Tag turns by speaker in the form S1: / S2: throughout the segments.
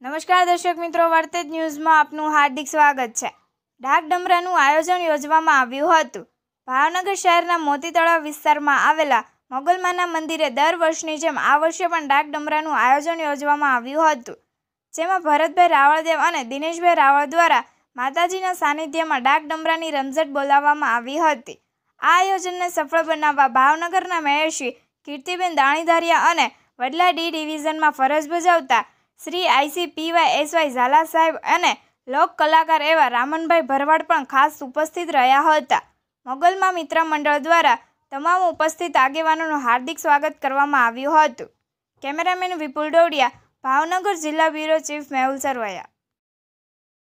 S1: નમસ્કાર દર્શક મિત્રો, વર્તેજ ન્યૂઝમાં આપનું હાર્દિક સ્વાગત છે. ડાક ડમરાનું આયોજન યોજવામાં આવ્યું હતું. ભાવનગર શહેરના મોતી તળાવ વિસ્તારમાં આવેલા મોગલમાના મંદિરે દર વર્ષની જેમ આ વર્ષે પણ ડાક ડમરાનું આયોજન યોજવામાં આવ્યું હતું. જેમાં ભરતભાઈ રાવળદેવ અને દિનેશભાઈ રાવળ દ્વારા માતાજીના સાનિધ્યમાં ડાક ડમરાની રમઝટ બોલાવવામાં આવી હતી. આ આયોજનને સફળ બનાવવા ભાવનગરના મેયરશ્રી કીર્તિબેન દાણીધારિયા અને વડલા ડી ડિવિઝનમાં ફરજ બજાવતા Shri IC PY SY Jhala સાહેબ અને લોક કલાકાર એવા રામનભાઈ ભરવાડ પણ ખાસ ઉપસ્થિત રહ્યા હતા. મોગલમાં મિત્ર મંડળ દ્વારા તમામ ઉપસ્થિત આગેવાનોનું હાર્દિક સ્વાગત કરવામાં આવ્યું હતું. કેમેરામેન વિપુલ ડોડિયા, ભાવનગર જિલ્લા બ્યુરો ચીફ મેહુલ સરવૈયા.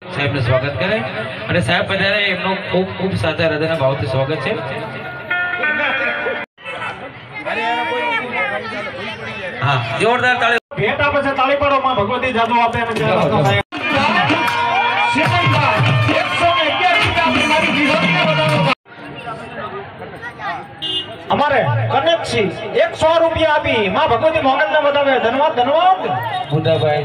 S2: સાહેબનું સ્વાગત કરે. અને સાહેબ બધાને એમનું ખૂબ ખૂબ સાચા હૃદયના ભાવથી સ્વાગત છે. જોરદાર તાળી
S3: ભેટ આપે છે તાળી પાડો માં ભગવતી જાદુ આપે એમ છે રસ્તો થાય. શિવમભાઈ, 111 રૂપિયા આપી મારી વિરોધને વધારો. અમારે કનેક્સી એકસો રૂપિયા આપી માં ભગવતી મોગલ ને બતાવે ધન્યવાદ ધન્યવાદ
S2: મુન્નાભાઈ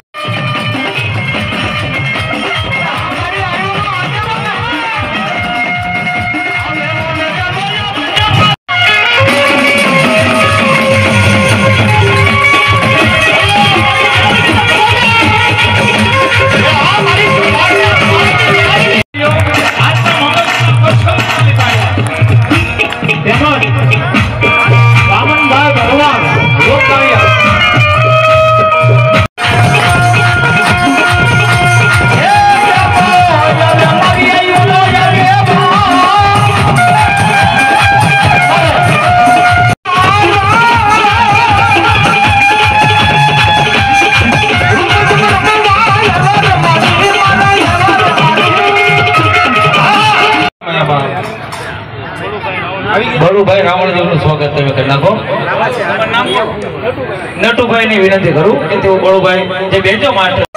S3: Sonic
S2: બળુભાઈ રાવણદેવનું સ્વાગત તમે કરી નાખો. નટુભાઈ ની વિનંતી કરું કે તેઓ બળુભાઈ જે બેજો માટે